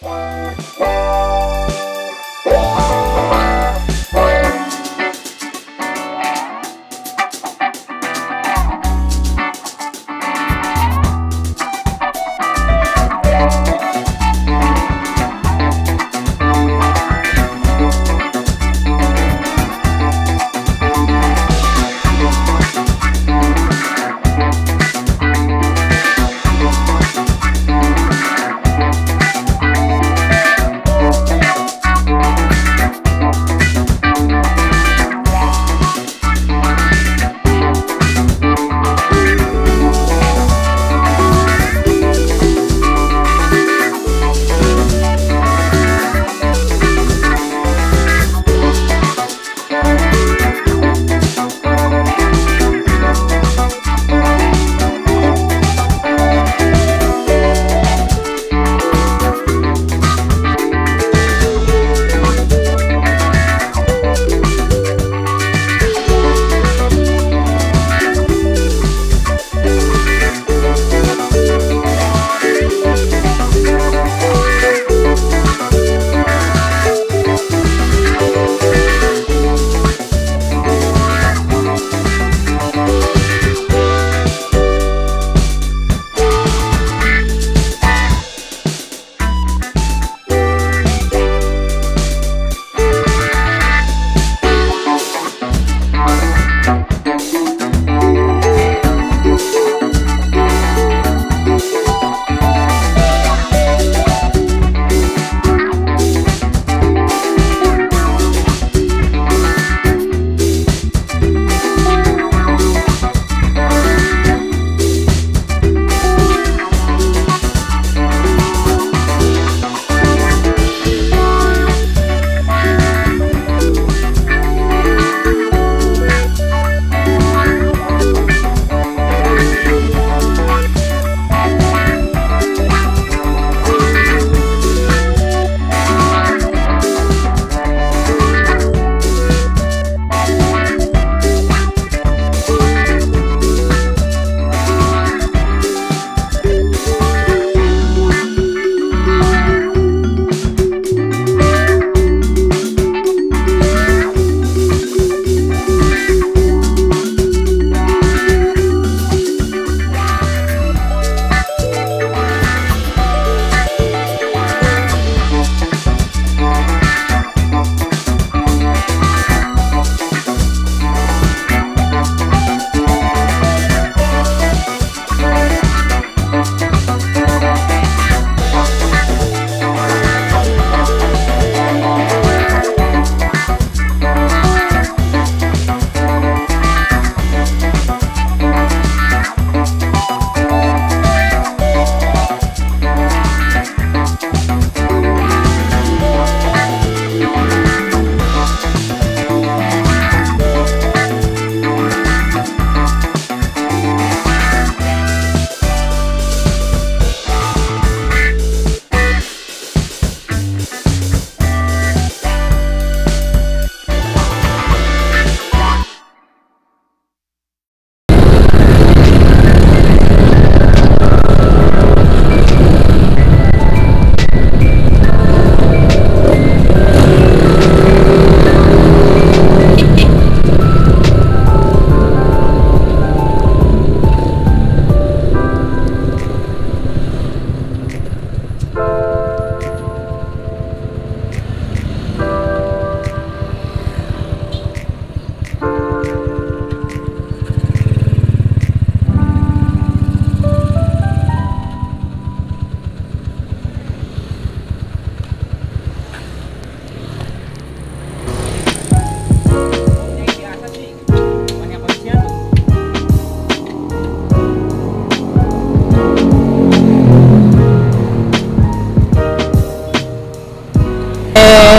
Bye.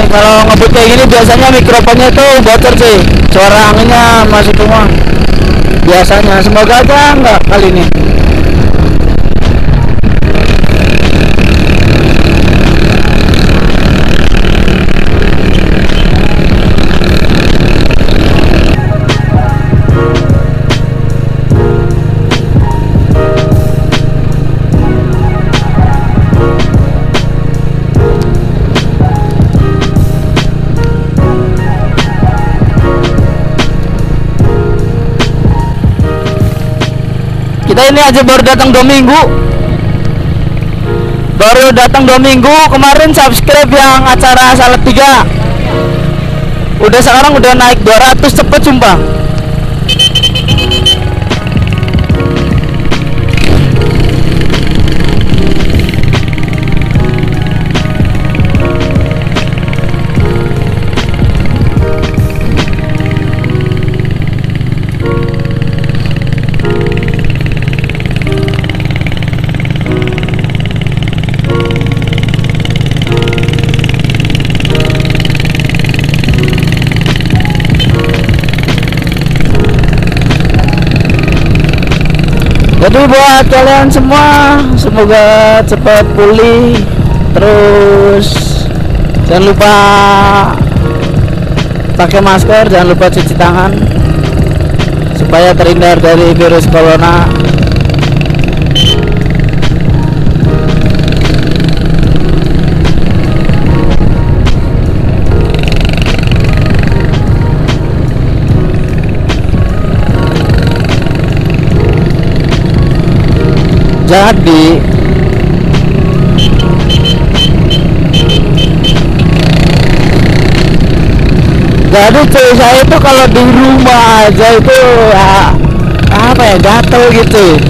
Kalau ngebut kayak gini biasanya mikrofonnya tuh bocor sih suara anginnya masuk semua biasanya. Semoga aja enggak kali ini kita ini aja baru datang dua minggu. Baru datang dua minggu. Kemarin subscribe yang acara salat tiga udah sekarang udah naik 200 cepet sumpah jadi buat kalian semua. Semoga cepat pulih terus. Jangan lupa pakai masker jangan lupa cuci tangan supaya terhindar dari virus corona jadi jadi cuy saya itu kalau di rumah aja itu ya, apa ya gatel gitu.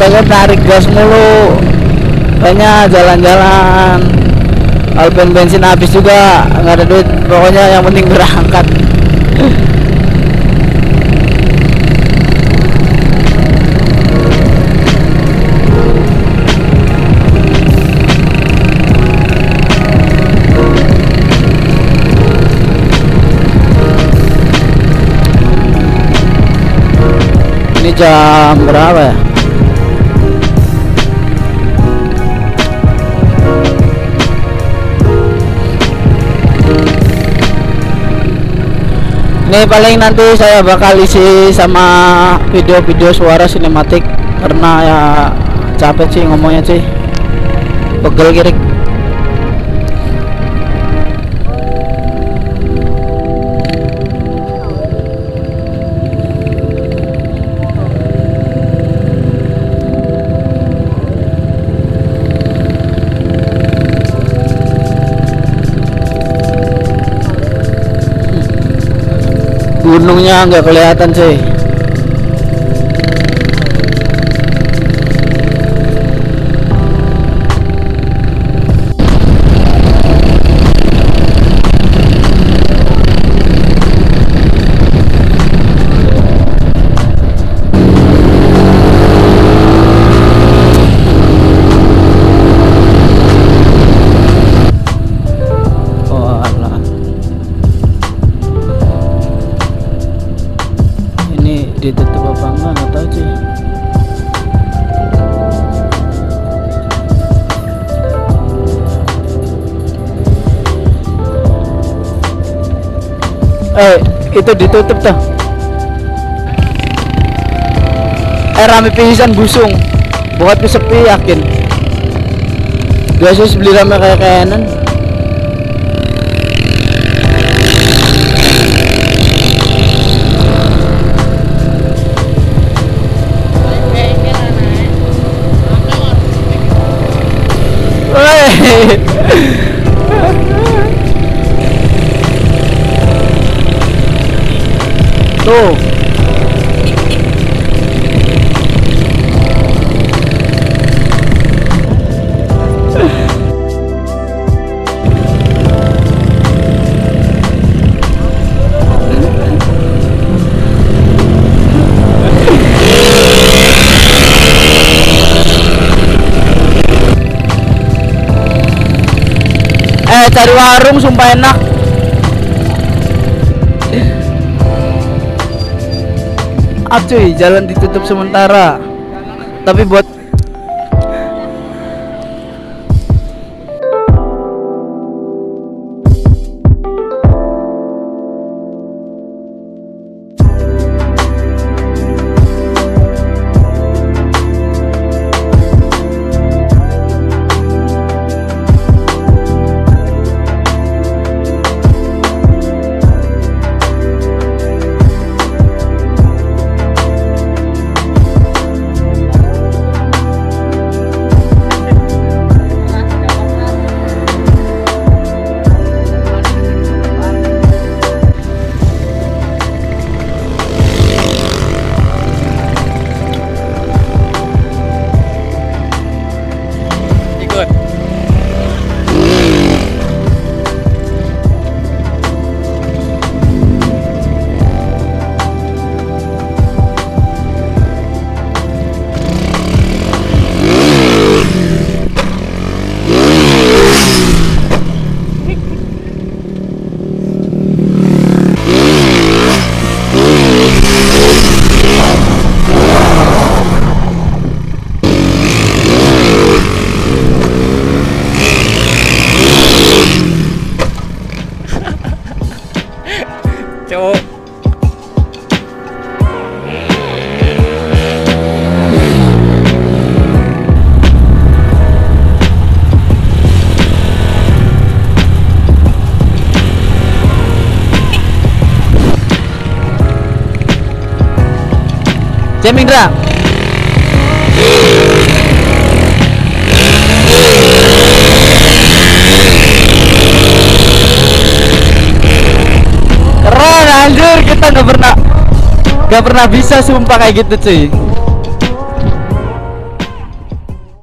Pengen tarik gas mulu. Pengen jalan-jalan. Kalau bensin habis juga nggak ada duit. Pokoknya yang penting berangkat jam berapa ya ini paling nanti saya bakal isi sama video-video suara sinematik. Karena ya capek sih ngomongnya sih. Pegel kirik gunungnya nggak kelihatan sih eh itu ditutup tuh. Eh rame pisan busung. Buat sepi yakin. Biasa beli rame kayak kayanan. Wey. Tuh. Eh cari warung sumpah enak. Cuy, jalan ditutup sementara. Tapi buat Cem Indra keren anjir kita nggak pernah nggak pernah bisa sumpah kayak gitu cuy